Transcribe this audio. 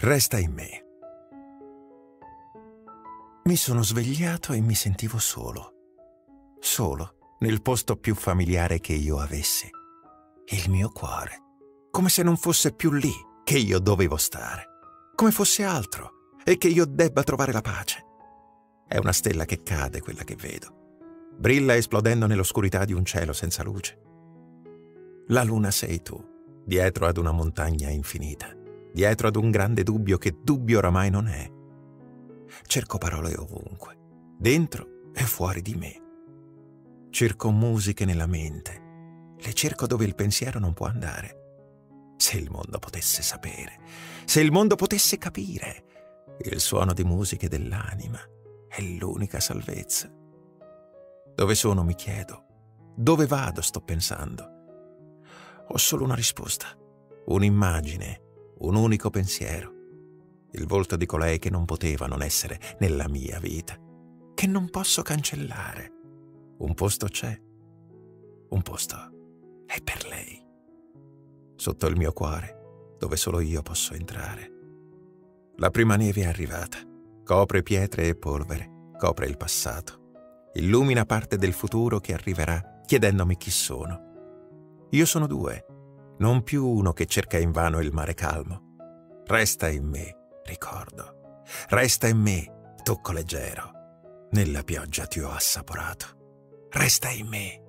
Resta in me. Mi sono svegliato e mi sentivo solo. Solo nel posto più familiare che io avessi. Il mio cuore. Come se non fosse più lì che io dovevo stare. Come fosse altro e che io debba trovare la pace. È una stella che cade quella che vedo. Brilla esplodendo nell'oscurità di un cielo senza luce. La luna sei tu, dietro ad una montagna infinita dietro ad un grande dubbio che dubbio oramai non è. Cerco parole ovunque, dentro e fuori di me. Cerco musiche nella mente, le cerco dove il pensiero non può andare. Se il mondo potesse sapere, se il mondo potesse capire, il suono di musiche dell'anima è l'unica salvezza. Dove sono, mi chiedo. Dove vado, sto pensando. Ho solo una risposta, un'immagine un unico pensiero, il volto di colei che non poteva non essere nella mia vita, che non posso cancellare. Un posto c'è, un posto è per lei, sotto il mio cuore, dove solo io posso entrare. La prima neve è arrivata, copre pietre e polvere, copre il passato, illumina parte del futuro che arriverà chiedendomi chi sono. Io sono due, non più uno che cerca invano il mare calmo. Resta in me, ricordo. Resta in me, tocco leggero. Nella pioggia ti ho assaporato. Resta in me,